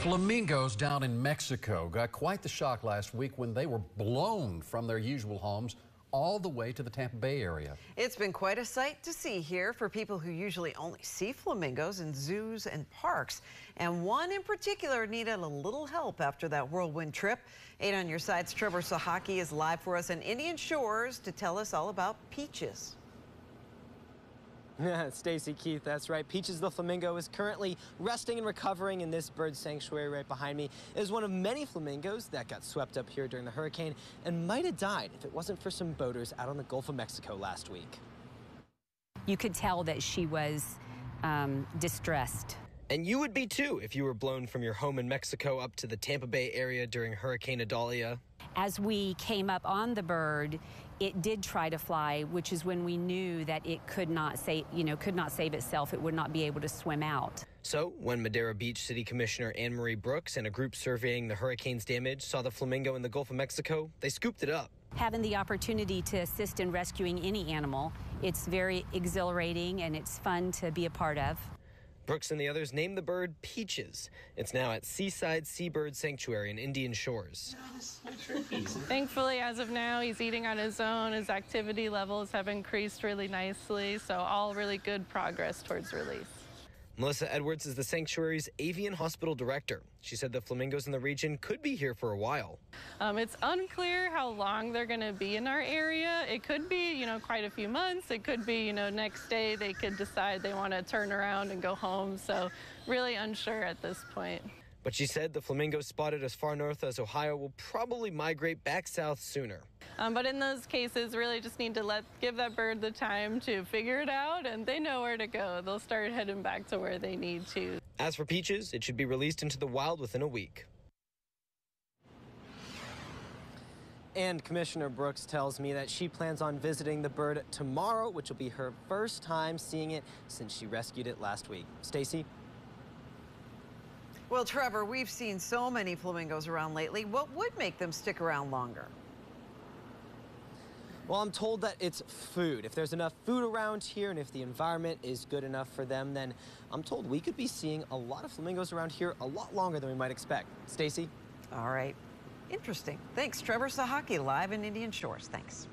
Flamingos down in Mexico got quite the shock last week when they were blown from their usual homes all the way to the Tampa Bay area. It's been quite a sight to see here for people who usually only see flamingos in zoos and parks. And one in particular needed a little help after that whirlwind trip. Eight on your side's Trevor Sahaki is live for us in Indian Shores to tell us all about peaches. Stacy Keith, that's right. Peaches the flamingo is currently resting and recovering in this bird sanctuary right behind me. It is one of many flamingos that got swept up here during the hurricane and might have died if it wasn't for some boaters out on the Gulf of Mexico last week. You could tell that she was um, distressed. And you would be too if you were blown from your home in Mexico up to the Tampa Bay area during Hurricane Idalia. As we came up on the bird, it did try to fly, which is when we knew that it could not save, you know, could not save itself. It would not be able to swim out. So, when Madeira Beach City Commissioner Anne Marie Brooks and a group surveying the hurricane's damage saw the flamingo in the Gulf of Mexico, they scooped it up. Having the opportunity to assist in rescuing any animal, it's very exhilarating and it's fun to be a part of. Brooks and the others named the bird Peaches. It's now at Seaside Seabird Sanctuary in Indian Shores. Thankfully, as of now, he's eating on his own. His activity levels have increased really nicely, so all really good progress towards release. Melissa Edwards is the sanctuary's avian hospital director. She said the flamingos in the region could be here for a while. Um, it's unclear how long they're going to be in our area. It could be, you know, quite a few months. It could be, you know, next day they could decide they want to turn around and go home. So really unsure at this point. But she said the flamingos spotted as far north as Ohio will probably migrate back south sooner. Um, but in those cases, really just need to let give that bird the time to figure it out, and they know where to go. They'll start heading back to where they need to. As for peaches, it should be released into the wild within a week. And Commissioner Brooks tells me that she plans on visiting the bird tomorrow, which will be her first time seeing it since she rescued it last week. Stacy? Well, Trevor, we've seen so many flamingos around lately. What would make them stick around longer? Well, I'm told that it's food. If there's enough food around here and if the environment is good enough for them, then I'm told we could be seeing a lot of flamingos around here a lot longer than we might expect. Stacy? All right. Interesting. Thanks, Trevor Sahaki, live in Indian Shores. Thanks.